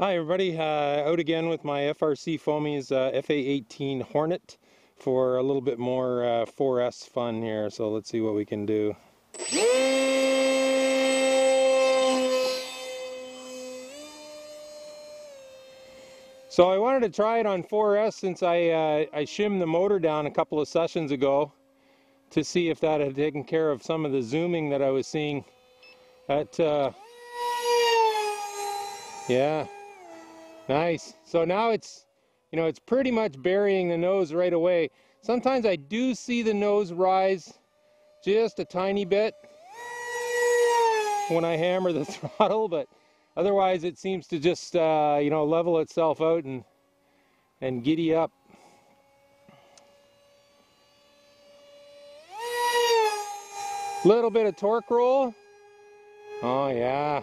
Hi everybody, uh, out again with my FRC Foamies uh, FA18 Hornet for a little bit more uh, 4S fun here, so let's see what we can do. So I wanted to try it on 4S since I, uh, I shimmed the motor down a couple of sessions ago to see if that had taken care of some of the zooming that I was seeing at, uh, yeah, Nice. So now it's, you know, it's pretty much burying the nose right away. Sometimes I do see the nose rise just a tiny bit when I hammer the throttle, but otherwise it seems to just, uh, you know, level itself out and, and giddy up. Little bit of torque roll. Oh yeah.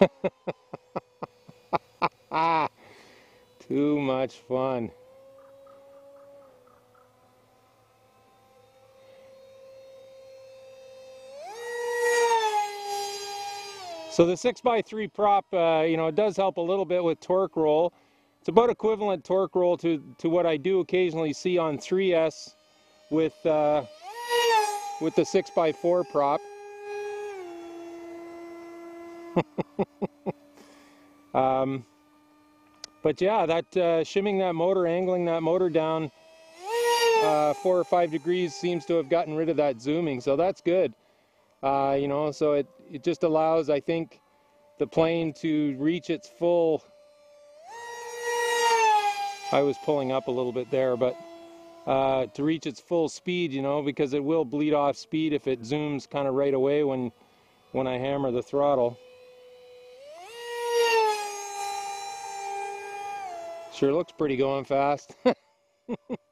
Too much fun. So the 6x3 prop, uh, you know, it does help a little bit with torque roll. It's about equivalent torque roll to, to what I do occasionally see on 3S with, uh, with the 6x4 prop. um, but yeah, that uh, shimming that motor, angling that motor down uh, four or five degrees seems to have gotten rid of that zooming, so that's good. Uh, you know, so it, it just allows, I think, the plane to reach its full. I was pulling up a little bit there, but uh, to reach its full speed, you know, because it will bleed off speed if it zooms kind of right away when when I hammer the throttle. Sure looks pretty going fast.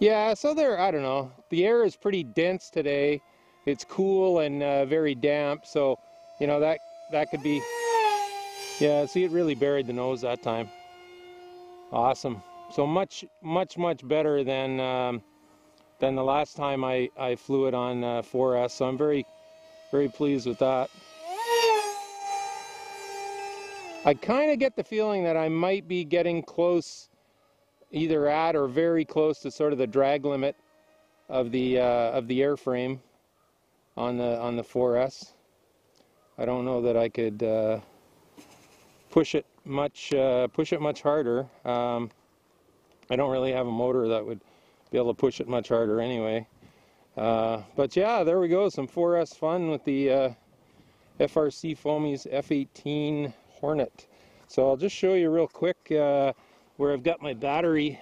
Yeah, so there, I don't know. The air is pretty dense today. It's cool and uh, very damp, so, you know, that, that could be, yeah, see, it really buried the nose that time. Awesome. So much, much, much better than, um, than the last time I, I flew it on uh, 4S, so I'm very, very pleased with that. I kind of get the feeling that I might be getting close either at or very close to sort of the drag limit of the uh, of the airframe on the on the 4S. I don't know that I could uh, push it much uh, push it much harder. Um, I don't really have a motor that would be able to push it much harder anyway. Uh, but yeah, there we go. Some 4S fun with the uh, FRC Foamies F18 Hornet. So I'll just show you real quick uh, where I've got my battery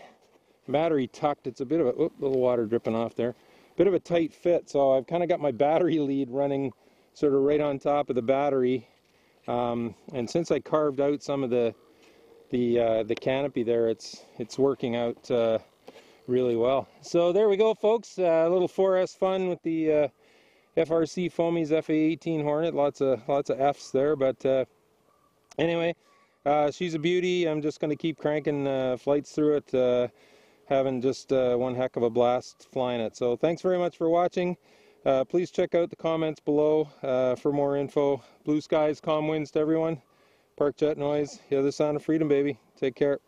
battery tucked. It's a bit of a little water dripping off there. Bit of a tight fit, so I've kind of got my battery lead running sort of right on top of the battery. Um, and since I carved out some of the the uh, the canopy there, it's it's working out uh, really well. So there we go, folks. Uh, a little 4S fun with the uh, FRC Foamies FA18 Hornet. Lots of lots of Fs there, but uh, anyway. Uh, she's a beauty. I'm just going to keep cranking uh, flights through it, uh, having just uh, one heck of a blast flying it. So thanks very much for watching. Uh, please check out the comments below uh, for more info. Blue skies, calm winds to everyone. Park jet noise. Hear the sound of freedom, baby. Take care.